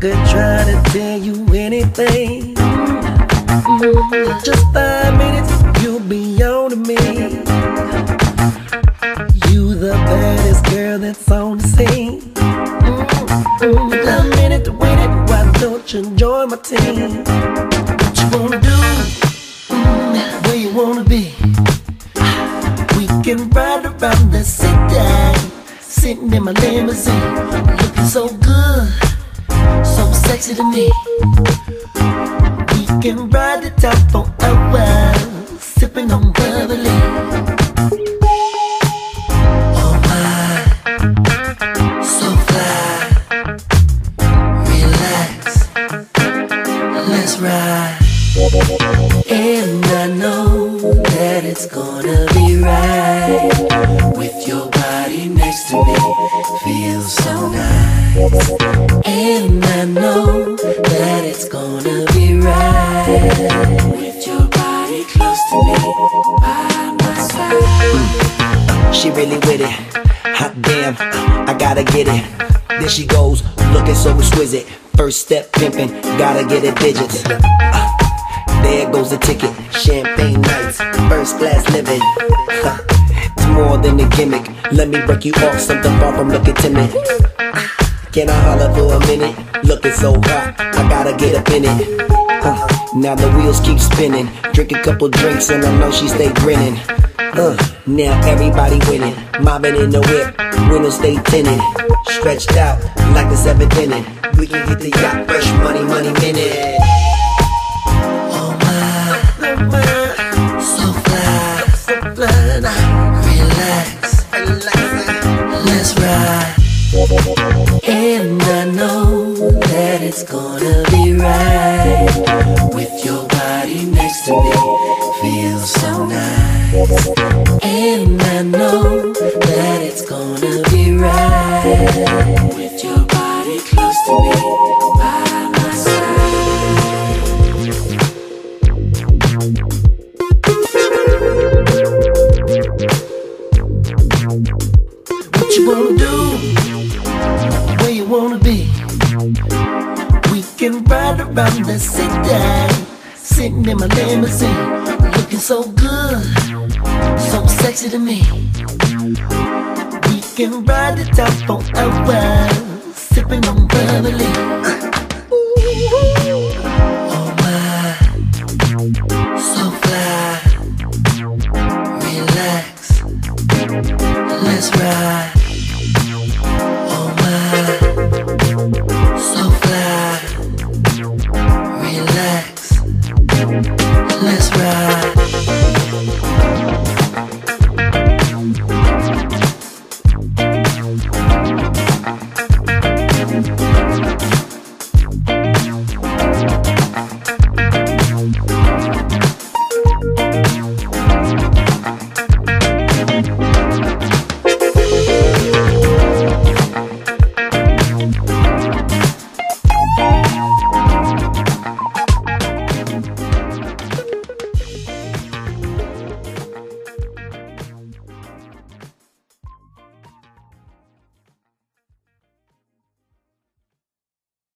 could try to tell you anything. Just five minutes, you'll be on to me. You the baddest girl that's on the scene. Mm, a minute to win it, why don't you join my team? What you wanna do? Where you wanna be? We can ride around the city, sitting in my limousine, looking so good, so sexy to me. We can ride the top for sipping on. Oh my, so fly. Relax, let's ride. And I know that it's gonna be right next to me. Feels so nice. And I know that it's gonna be right with your body close to me by my side. She really with it. Hot damn, I gotta get it. There she goes, looking so exquisite. First step pimping, gotta get it digits. Uh, there goes the ticket. Champagne nights, first class living. Uh, it's more than a gimmick. Let me break you off something far from looking timid. Can I holler for a minute? Looking so hot, I gotta get up in it. Uh, now the wheels keep spinning. Drink a couple drinks and I know she stay grinning. Uh, now everybody winning. Mobbing in the whip, windows stay tinted. Stretched out like the seventh inning. We can get the yacht, fresh money, money minute. Feels so nice. And I know that it's gonna be right with your body close to me by my side. What you wanna do? Where you wanna be? We can ride around the city, sitting in my limousine, looking so good, so sexy to me. We can ride the top for hours, sipping on bubbly.